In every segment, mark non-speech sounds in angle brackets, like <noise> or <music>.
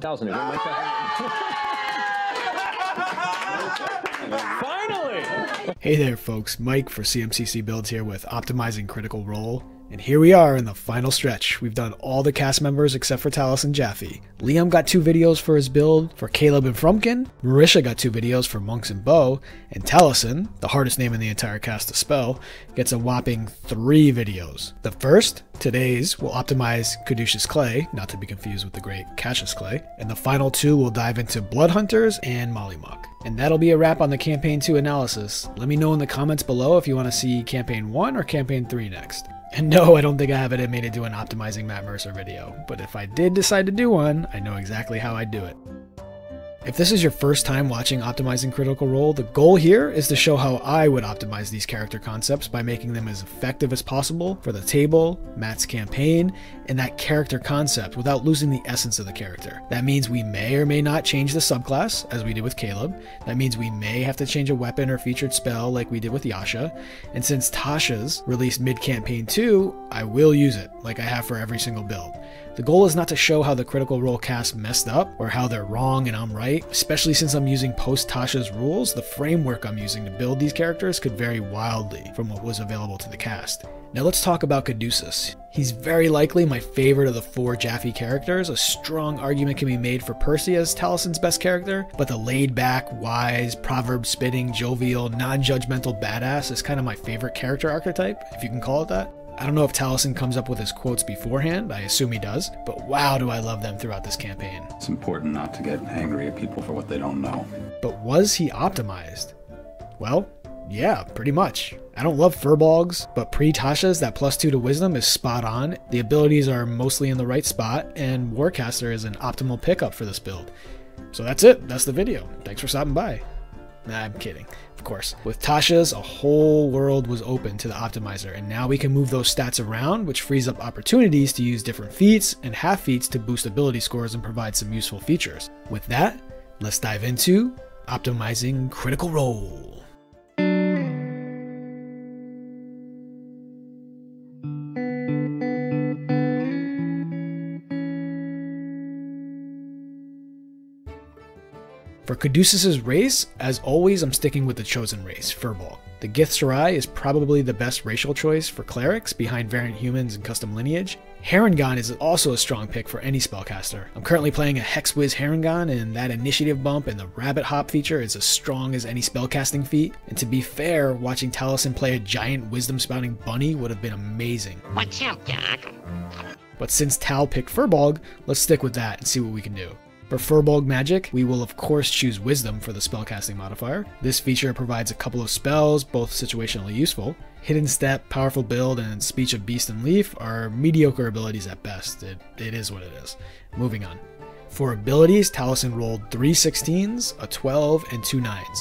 Thousand. <laughs> Finally! Hey there, folks. Mike for CMCC Builds here with Optimizing Critical Role. And here we are in the final stretch. We've done all the cast members except for Taliesin Jaffe. Liam got two videos for his build for Caleb and Frumpkin. Marisha got two videos for Monks and Beau. And Taliesin, the hardest name in the entire cast to spell, gets a whopping three videos. The first, today's, will optimize Caduceus Clay, not to be confused with the great Cassius Clay. And the final two will dive into Blood Hunters and Mollymauk. And that'll be a wrap on the Campaign 2 analysis. Let me know in the comments below if you want to see Campaign 1 or Campaign 3 next. And <laughs> no, I don't think I have it in me to do an optimizing Matt Mercer video, but if I did decide to do one, I know exactly how I'd do it. If this is your first time watching Optimizing Critical Role, the goal here is to show how I would optimize these character concepts by making them as effective as possible for the table, Matt's campaign, and that character concept without losing the essence of the character. That means we may or may not change the subclass, as we did with Caleb. That means we may have to change a weapon or featured spell like we did with Yasha. And since Tasha's released mid-campaign 2, I will use it, like I have for every single build. The goal is not to show how the Critical Role cast messed up or how they're wrong and I'm right, especially since I'm using post Tasha's rules, the framework I'm using to build these characters could vary wildly from what was available to the cast. Now let's talk about Caduceus. He's very likely my favorite of the four Jaffe characters. A strong argument can be made for Percy as Taliesin's best character, but the laid back, wise, proverb spitting, jovial, non judgmental badass is kind of my favorite character archetype, if you can call it that. I don't know if Taliesin comes up with his quotes beforehand, I assume he does, but wow do I love them throughout this campaign. It's important not to get angry at people for what they don't know. But was he optimized? Well, yeah, pretty much. I don't love Firbolgs, but pre Tasha's, that plus two to wisdom is spot on. The abilities are mostly in the right spot, and Warcaster is an optimal pickup for this build. So that's it. That's the video. Thanks for stopping by. Nah, I'm kidding. Of course. With Tasha's, a whole world was open to the optimizer, and now we can move those stats around, which frees up opportunities to use different feats and half feats to boost ability scores and provide some useful features. With that, let's dive into optimizing Critical Role. Caduceus' race, as always, I'm sticking with the chosen race, Firbolg. The Githzerai is probably the best racial choice for clerics behind variant humans and custom lineage. Harengon is also a strong pick for any spellcaster. I'm currently playing a Hexwiz Harengon, and that initiative bump and the rabbit hop feature is as strong as any spellcasting feat. And to be fair, watching Taliesin play a giant wisdom spouting bunny would have been amazing. What's up, Doc? But since Tal picked Firbolg, let's stick with that and see what we can do. For Firbolg Magic, we will of course choose Wisdom for the spellcasting modifier. This feature provides a couple of spells, both situationally useful. Hidden Step, Powerful Build, and Speech of Beast and Leaf are mediocre abilities at best. It, it is what it is. Moving on. For abilities, Taliesin rolled 3 16s, a 12, and 2 9s.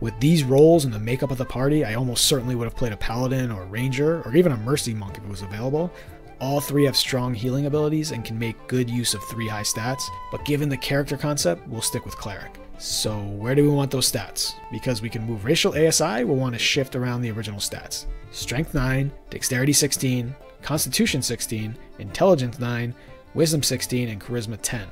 With these rolls and the makeup of the party, I almost certainly would have played a Paladin or Ranger, or even a Mercy Monk if it was available. All three have strong healing abilities and can make good use of three high stats, but given the character concept, we'll stick with Cleric. So where do we want those stats? Because we can move racial ASI, we'll want to shift around the original stats. Strength 9, Dexterity 16, Constitution 16, Intelligence 9, Wisdom 16, and Charisma 10.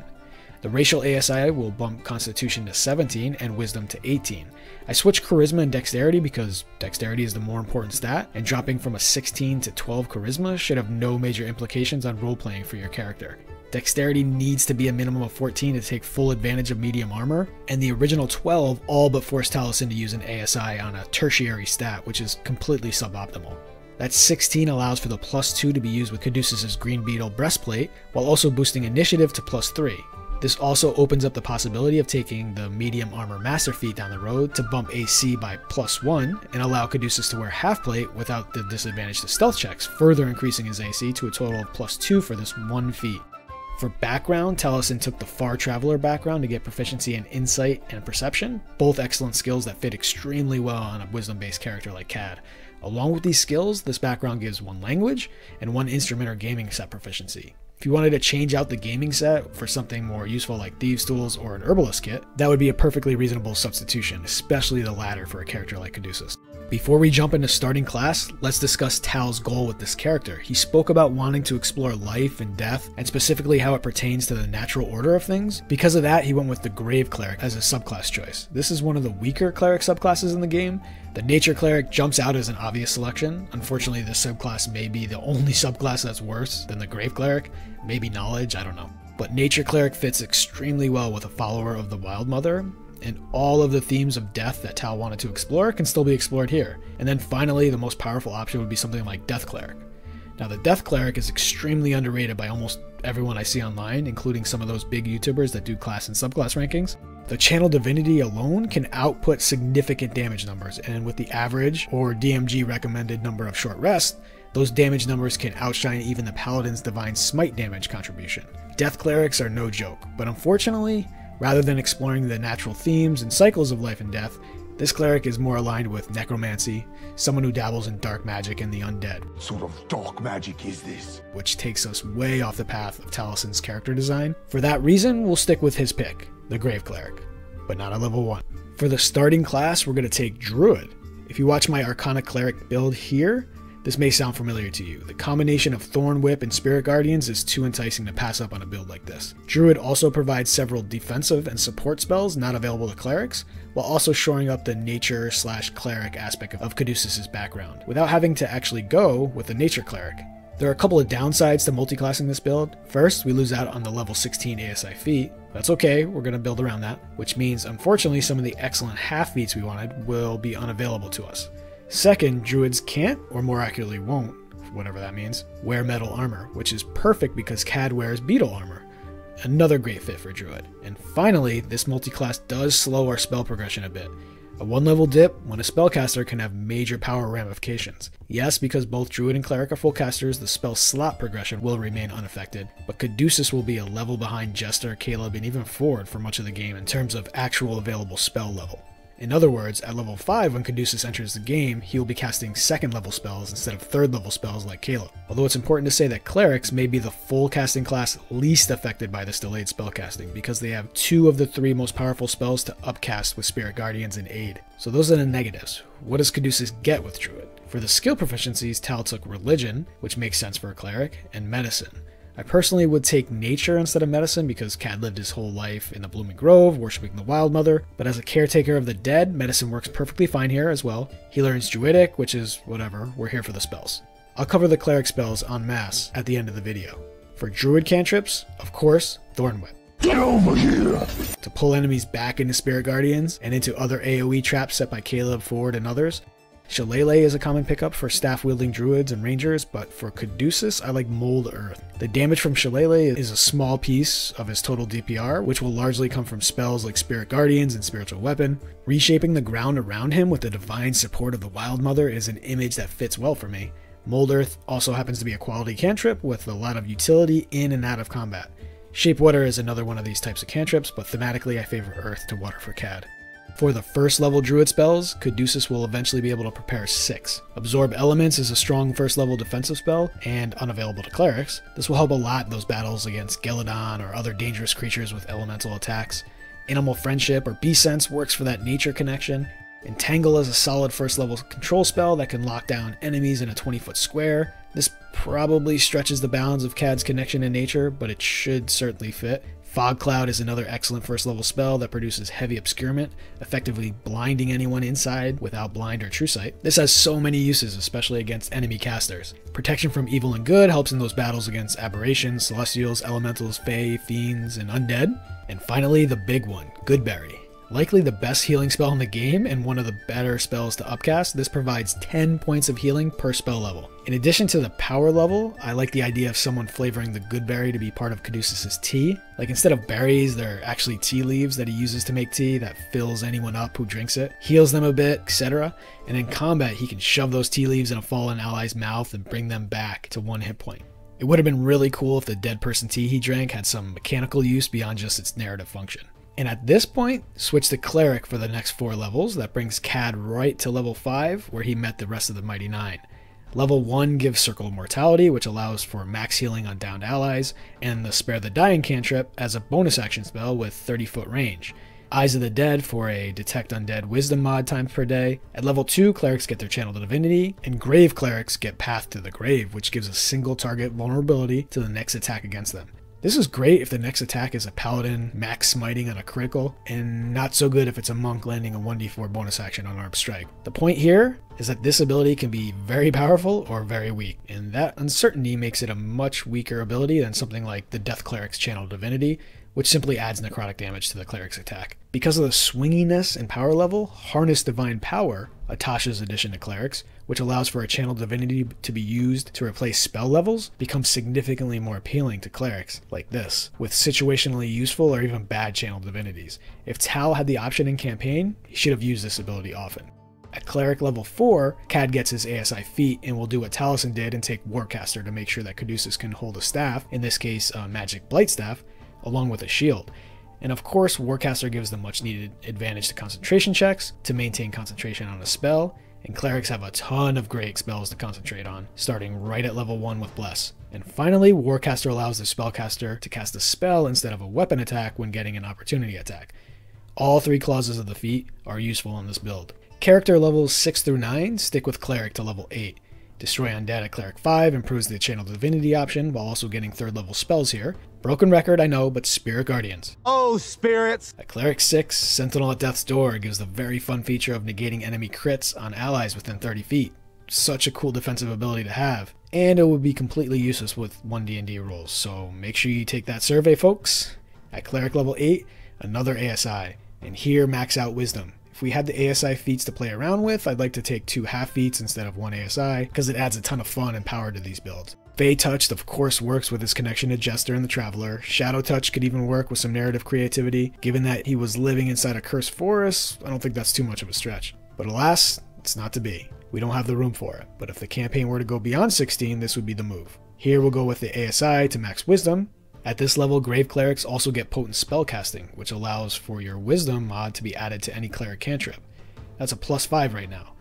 The racial ASI will bump Constitution to 17 and Wisdom to 18. I switched Charisma and Dexterity because Dexterity is the more important stat, and dropping from a 16 to 12 Charisma should have no major implications on roleplaying for your character. Dexterity needs to be a minimum of 14 to take full advantage of medium armor, and the original 12 all but forced Taliesin to use an ASI on a tertiary stat, which is completely suboptimal. That 16 allows for the plus 2 to be used with Caduceus' Green Beetle breastplate, while also boosting initiative to plus 3. This also opens up the possibility of taking the medium armor master feat down the road to bump AC by plus 1 and allow Caduceus to wear half plate without the disadvantage to stealth checks, further increasing his AC to a total of plus 2 for this one feat. For background, Taliesin took the Far Traveler background to get proficiency in Insight and Perception, both excellent skills that fit extremely well on a wisdom based character like Cad. Along with these skills, this background gives one language and one instrument or gaming set proficiency. If you wanted to change out the gaming set for something more useful like Thieves' Tools or an Herbalist kit, that would be a perfectly reasonable substitution, especially the latter for a character like Caduceus. Before we jump into starting class, let's discuss Tal's goal with this character. He spoke about wanting to explore life and death, and specifically how it pertains to the natural order of things. Because of that, he went with the Grave Cleric as a subclass choice. This is one of the weaker cleric subclasses in the game. The Nature Cleric jumps out as an obvious selection. Unfortunately, this subclass may be the only <laughs> subclass that's worse than the Grave Cleric. Maybe Knowledge, I don't know. But Nature Cleric fits extremely well with a follower of the Wild Mother, and all of the themes of death that Tal wanted to explore can still be explored here. And then finally, the most powerful option would be something like Death Cleric. Now, the Death Cleric is extremely underrated by almost everyone I see online, including some of those big YouTubers that do class and subclass rankings. The channel divinity alone can output significant damage numbers, and with the average or DMG recommended number of short rests, those damage numbers can outshine even the paladin's divine smite damage contribution. Death clerics are no joke, but unfortunately, Rather than exploring the natural themes and cycles of life and death, this cleric is more aligned with necromancy, someone who dabbles in dark magic and the undead. What sort of dark magic is this? Which takes us way off the path of Taliesin's character design. For that reason, we'll stick with his pick, the Grave Cleric, but not at level 1. For the starting class, we're going to take Druid. If you watch my Arcana Cleric build here, this may sound familiar to you. The combination of Thorn Whip and Spirit Guardians is too enticing to pass up on a build like this. Druid also provides several defensive and support spells not available to clerics, while also shoring up the nature slash cleric aspect of Caduceus' background, without having to actually go with a nature cleric. There are a couple of downsides to multiclassing this build. First, we lose out on the level 16 ASI feat. That's okay, we're going to build around that, which means unfortunately some of the excellent half feats we wanted will be unavailable to us. Second, druids can't, or more accurately won't, whatever that means, wear metal armor, which is perfect because Cad wears beetle armor. Another great fit for druid. And finally, this multi-class does slow our spell progression a bit. A one level dip when a spellcaster can have major power ramifications. Yes, because both Druid and Cleric are full casters, the spell slot progression will remain unaffected, but Caduceus will be a level behind Jester, Caleb, and even Fjord for much of the game in terms of actual available spell level. In other words, at level 5 when Caduceus enters the game, he will be casting second level spells instead of third level spells like Caleb. Although it's important to say that clerics may be the full casting class least affected by this delayed spellcasting because they have two of the three most powerful spells to upcast with Spirit Guardians and Aid. So those are the negatives. What does Caduceus get with Druid? For the skill proficiencies, Tal took Religion, which makes sense for a cleric, and Medicine. I personally would take nature instead of medicine because Cad lived his whole life in the Blooming Grove, worshipping the Wild Mother, but as a caretaker of the dead, medicine works perfectly fine here as well. He learns Druidic, which is whatever, we're here for the spells. I'll cover the cleric spells en masse at the end of the video. For druid cantrips, of course, Thorn Whip. Get over here! To pull enemies back into Spirit Guardians and into other AoE traps set by Caleb, Fjord, and others, Shillelagh is a common pickup for staff-wielding druids and rangers, but for Caduceus, I like Mold Earth. The damage from Shillelagh is a small piece of his total DPR, which will largely come from spells like Spirit Guardians and Spiritual Weapon. Reshaping the ground around him with the divine support of the Wild Mother is an image that fits well for me. Mold Earth also happens to be a quality cantrip with a lot of utility in and out of combat. Shape Water is another one of these types of cantrips, but thematically I favor Earth to Water for Cad. For the first level druid spells, Caduceus will eventually be able to prepare 6. Absorb Elements is a strong first level defensive spell and unavailable to clerics. This will help a lot in those battles against Gelidon or other dangerous creatures with elemental attacks. Animal Friendship or Beast Sense works for that nature connection. Entangle is a solid first level control spell that can lock down enemies in a 20 foot square. This probably stretches the bounds of Cad's connection in nature, but it should certainly fit. Fog Cloud is another excellent first level spell that produces heavy obscurement, effectively blinding anyone inside without blind or true sight. This has so many uses, especially against enemy casters. Protection from evil and good helps in those battles against aberrations, celestials, elementals, fae, fiends, and undead. And finally, the big one, Goodberry. Likely the best healing spell in the game and one of the better spells to upcast, this provides 10 points of healing per spell level. In addition to the power level, I like the idea of someone flavoring the good berry to be part of Caduceus' tea. Like instead of berries, they're actually tea leaves that he uses to make tea that fills anyone up who drinks it, heals them a bit, etc. And in combat, he can shove those tea leaves in a fallen ally's mouth and bring them back to one hit point. It would have been really cool if the dead person tea he drank had some mechanical use beyond just its narrative function. And at this point, switch to Cleric for the next four levels. That brings Cad right to level 5, where he met the rest of the Mighty Nein. Level 1 gives Circle of Mortality, which allows for max healing on downed allies, and the Spare the Dying cantrip as a bonus action spell with 30 foot range. Eyes of the Dead for a Detect Undead Wisdom mod times per day. At level 2, clerics get their Channel to Divinity, and Grave clerics get Path to the Grave, which gives a single target vulnerability to the next attack against them. This is great if the next attack is a paladin max smiting on a critical, and not so good if it's a monk landing a 1d4 bonus action on armed strike. The point here is that this ability can be very powerful or very weak, and that uncertainty makes it a much weaker ability than something like the Death Cleric's Channel Divinity, which simply adds necrotic damage to the cleric's attack. Because of the swinginess and power level, Harness Divine Power, Atasha's addition to clerics, which allows for a channel divinity to be used to replace spell levels, becomes significantly more appealing to clerics like this, with situationally useful or even bad channel divinities. If Tal had the option in campaign, he should have used this ability often. At Cleric level 4, Cad gets his ASI feat and will do what Taliesin did and take Warcaster to make sure that Caduceus can hold a staff, in this case a Magic Blight Staff, along with a shield. And of course, Warcaster gives the much needed advantage to concentration checks to maintain concentration on a spell, and clerics have a ton of great spells to concentrate on, starting right at level 1 with Bless. And finally, Warcaster allows the spellcaster to cast a spell instead of a weapon attack when getting an opportunity attack. All three clauses of the feat are useful in this build. Character levels 6 through 9 stick with Cleric to level 8. Destroy Undead at Cleric 5 improves the Channel Divinity option while also getting third level spells here. Broken record, I know, but Spirit Guardians. Oh, spirits! At Cleric 6, Sentinel at Death's Door gives the very fun feature of negating enemy crits on allies within 30 feet. Such a cool defensive ability to have, and it would be completely useless with 1D&D rules, so make sure you take that survey, folks. At Cleric level 8, another ASI, and here max out Wisdom. If we had the ASI feats to play around with, I'd like to take two half feats instead of one ASI, because it adds a ton of fun and power to these builds. Fey Touched, of course, works with his connection to Jester and the Traveler. Shadow Touch could even work with some narrative creativity. Given that he was living inside a cursed forest, I don't think that's too much of a stretch. But alas, it's not to be. We don't have the room for it, but if the campaign were to go beyond 16, this would be the move. Here we'll go with the ASI to max Wisdom, at this level, Grave Clerics also get Potent Spellcasting, which allows for your Wisdom mod to be added to any cleric cantrip. That's a plus 5 right now.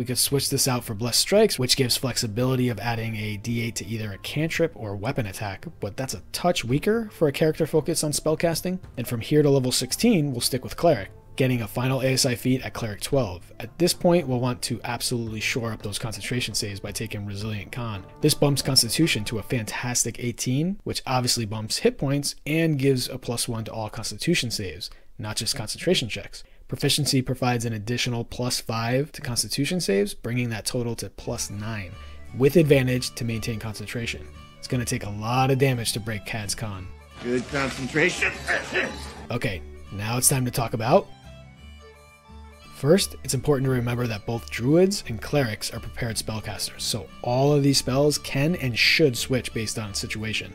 We could switch this out for Blessed Strikes, which gives flexibility of adding a d8 to either a cantrip or weapon attack, but that's a touch weaker for a character focused on spellcasting. And from here to level 16, we'll stick with Cleric getting a final ASI feat at Cleric 12. At this point, we'll want to absolutely shore up those concentration saves by taking Resilient Con. This bumps Constitution to a fantastic 18, which obviously bumps hit points and gives a plus 1 to all Constitution saves, not just concentration checks. Proficiency provides an additional plus 5 to Constitution saves, bringing that total to plus 9, with advantage to maintain concentration. It's going to take a lot of damage to break Cad's con. Good concentration. <laughs> okay, now it's time to talk about First, it's important to remember that both druids and clerics are prepared spellcasters, so all of these spells can and should switch based on situation.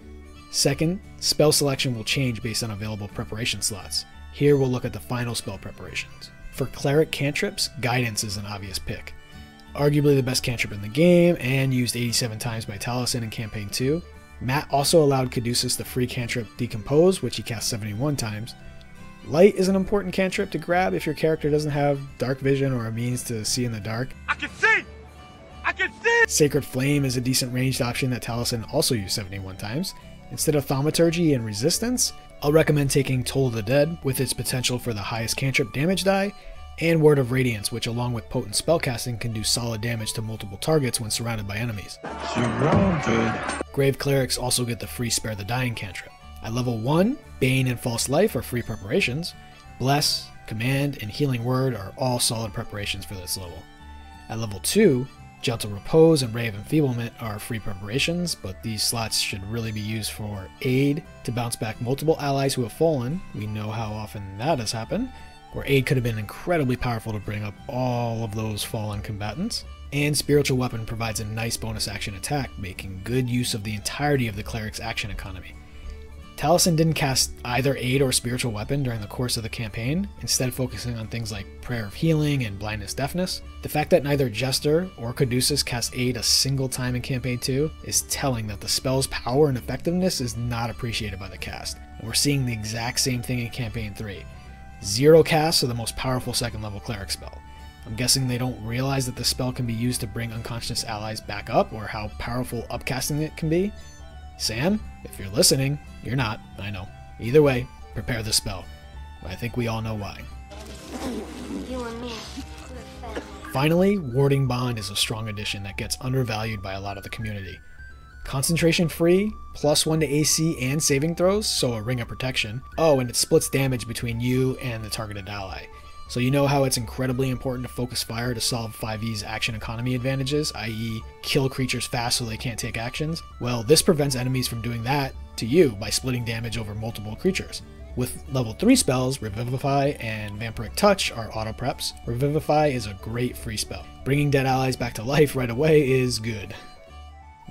Second, spell selection will change based on available preparation slots. Here we'll look at the final spell preparations. For cleric cantrips, guidance is an obvious pick. Arguably the best cantrip in the game, and used 87 times by Taliesin in Campaign 2. Matt also allowed Caduceus the free cantrip Decompose, which he cast 71 times, Light is an important cantrip to grab if your character doesn't have dark vision or a means to see in the dark. I can see! I can see! Sacred Flame is a decent ranged option that Taliesin also used 71 times. Instead of Thaumaturgy and Resistance, I'll recommend taking Toll of the Dead with its potential for the highest cantrip damage die, and Word of Radiance, which along with potent spellcasting can do solid damage to multiple targets when surrounded by enemies. Surrounded. Grave Clerics also get the free Spare the Dying cantrip. At level 1, Bane and False Life are free preparations. Bless, Command, and Healing Word are all solid preparations for this level. At level 2, Gentle Repose and Ray of Enfeeblement are free preparations, but these slots should really be used for Aid to bounce back multiple allies who have fallen. We know how often that has happened, where Aid could have been incredibly powerful to bring up all of those fallen combatants. And Spiritual Weapon provides a nice bonus action attack, making good use of the entirety of the cleric's action economy. Taliesin didn't cast either aid or spiritual weapon during the course of the campaign, instead focusing on things like prayer of healing and blindness deafness. The fact that neither Jester or Caduceus cast aid a single time in campaign 2 is telling that the spell's power and effectiveness is not appreciated by the cast. We're seeing the exact same thing in campaign 3. Zero casts of the most powerful second level cleric spell. I'm guessing they don't realize that the spell can be used to bring unconscious allies back up or how powerful upcasting it can be. Sam, if you're listening, you're not, I know. Either way, prepare the spell. I think we all know why. You and me. Finally, Warding Bond is a strong addition that gets undervalued by a lot of the community. Concentration free, plus 1 to AC and saving throws, so a ring of protection. Oh, and it splits damage between you and the targeted ally. So you know how it's incredibly important to focus fire to solve 5e's action economy advantages, i.e. kill creatures fast so they can't take actions? Well, this prevents enemies from doing that to you by splitting damage over multiple creatures. With level 3 spells, Revivify and Vampiric Touch are auto preps. Revivify is a great free spell. Bringing dead allies back to life right away is good.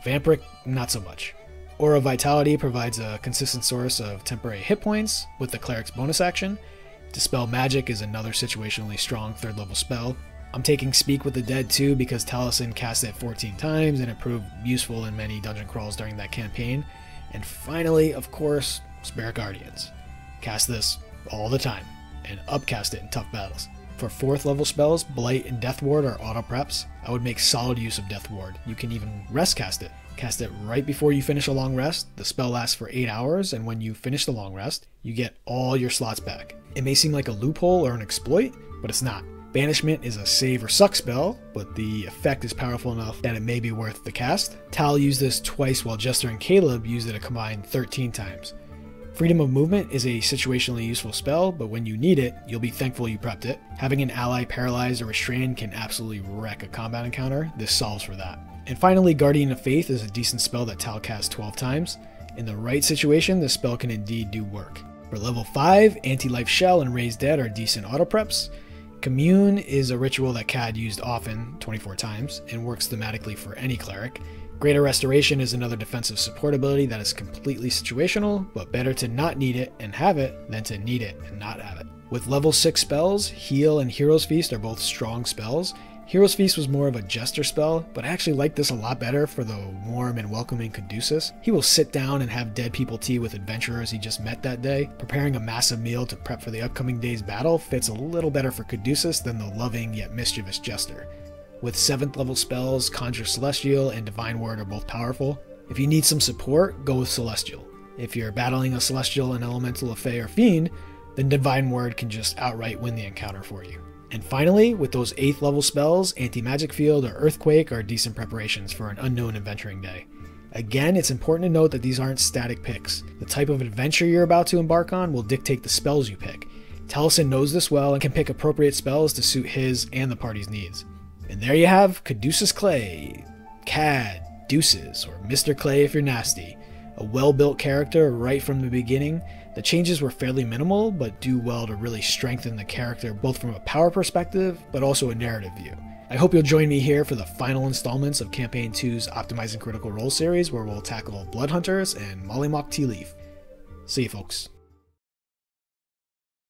Vampiric, not so much. Aura Vitality provides a consistent source of temporary hit points with the Cleric's bonus action. To dispel Magic is another situationally strong third level spell. I'm taking Speak with the Dead too because Taliesin cast it 14 times and it proved useful in many dungeon crawls during that campaign. And finally, of course, Spirit Guardians. Cast this all the time and upcast it in tough battles. For 4th level spells, Blight and Death Ward are auto preps. I would make solid use of Death Ward. You can even rest cast it. Cast it right before you finish a long rest. The spell lasts for 8 hours, and when you finish the long rest, you get all your slots back. It may seem like a loophole or an exploit, but it's not. Banishment is a save or suck spell, but the effect is powerful enough that it may be worth the cast. Tal used this twice while Jester and Caleb used it a combined 13 times. Freedom of Movement is a situationally useful spell, but when you need it, you'll be thankful you prepped it. Having an ally paralyzed or restrained can absolutely wreck a combat encounter. This solves for that. And finally, Guardian of Faith is a decent spell that Tal casts 12 times. In the right situation, this spell can indeed do work. For level 5, Anti-Life Shell and Raise Dead are decent auto preps. Commune is a ritual that CAD used often, 24 times, and works thematically for any cleric. Greater Restoration is another defensive support ability that is completely situational, but better to not need it and have it than to need it and not have it. With level 6 spells, Heal and Hero's Feast are both strong spells. Hero's Feast was more of a jester spell, but I actually like this a lot better for the warm and welcoming Caduceus. He will sit down and have dead people tea with adventurers he just met that day. Preparing a massive meal to prep for the upcoming day's battle fits a little better for Caduceus than the loving yet mischievous jester. With 7th level spells, Conjure Celestial and Divine Word are both powerful. If you need some support, go with Celestial. If you're battling a Celestial, an Elemental, a Fey, or Fiend, then Divine Word can just outright win the encounter for you. And finally, with those 8th level spells, Anti Magic Field or Earthquake are decent preparations for an unknown adventuring day. Again, it's important to note that these aren't static picks. The type of adventure you're about to embark on will dictate the spells you pick. Taliesin knows this well and can pick appropriate spells to suit his and the party's needs. And there you have Caduceus Clay, Cad, Deuces, or Mr. Clay if you're nasty. A well built character right from the beginning. The changes were fairly minimal, but do well to really strengthen the character both from a power perspective, but also a narrative view. I hope you'll join me here for the final installments of Campaign 2's Optimizing Critical Role series, where we'll tackle Blood Hunters and Mollymauk Tea Leaf. See you, folks.